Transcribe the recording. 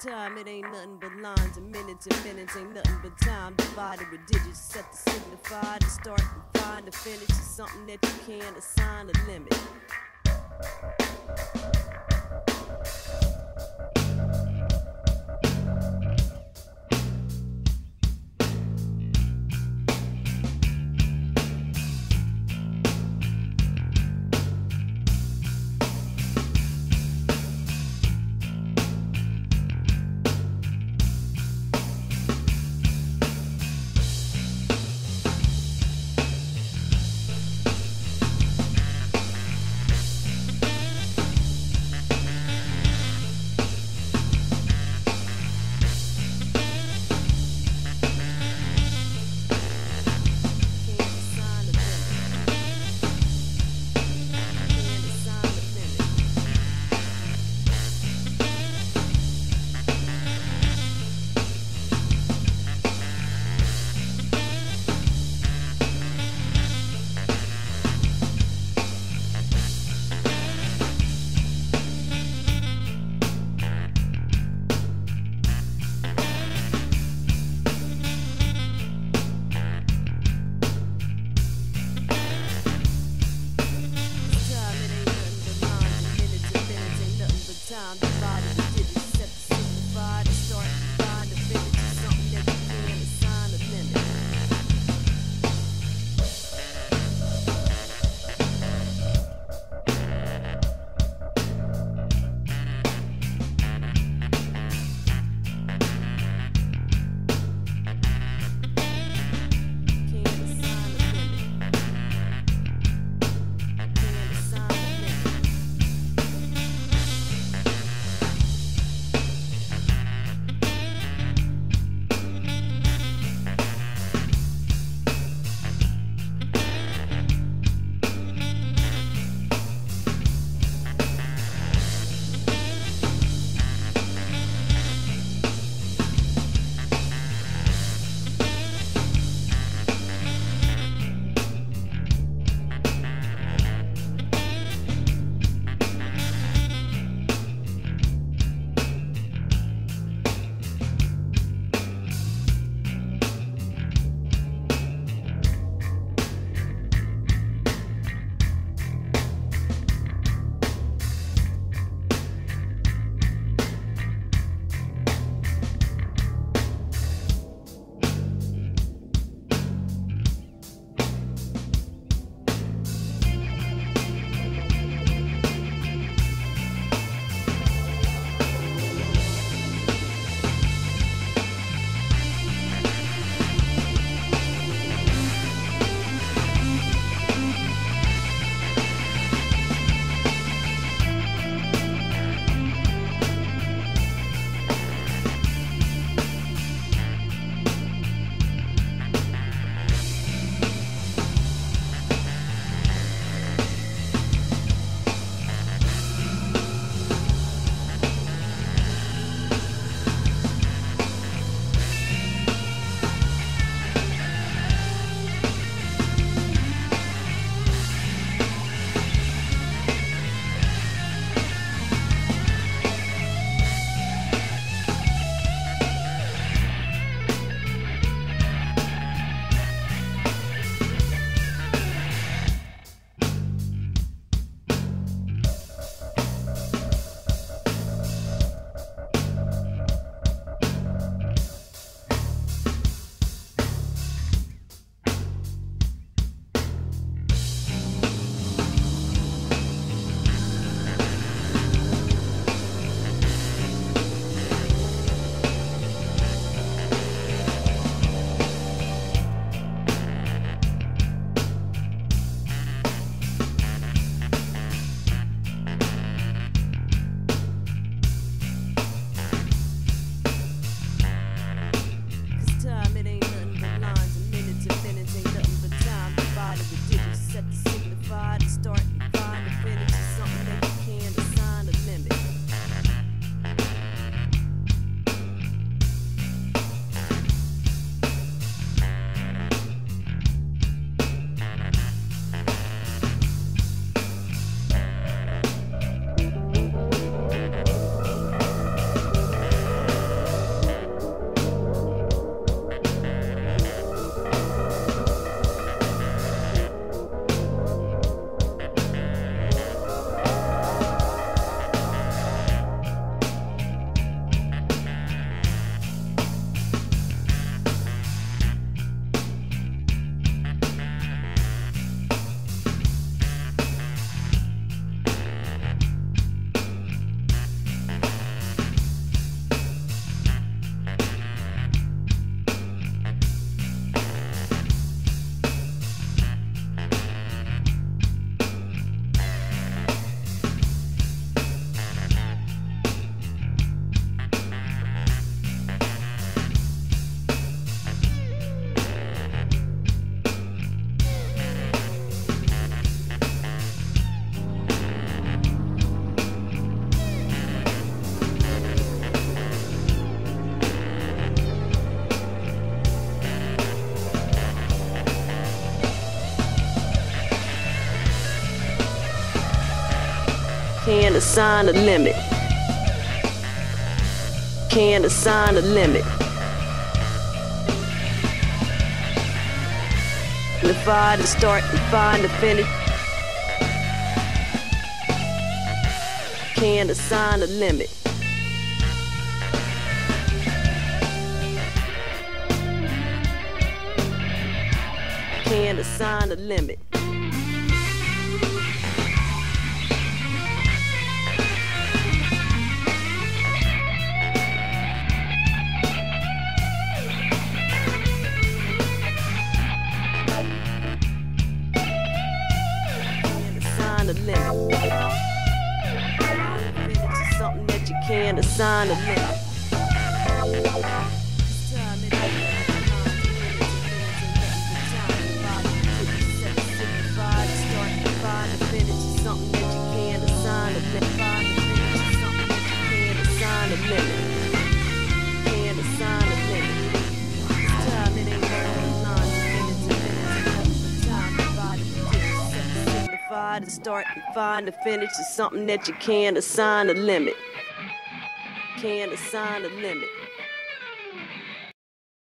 time, it ain't nothing but lines and minutes and minutes ain't nothing but time divided with digits set to signify to start and find to finish is something that you can't assign a limit. body, didn't step to the body. Can't assign a limit. Can't assign a limit. The fire to start find the finish. Can't assign a limit. Can't assign a limit. Can assign a limit. To start and find a finish is something that you can't assign a limit can't assign a limit.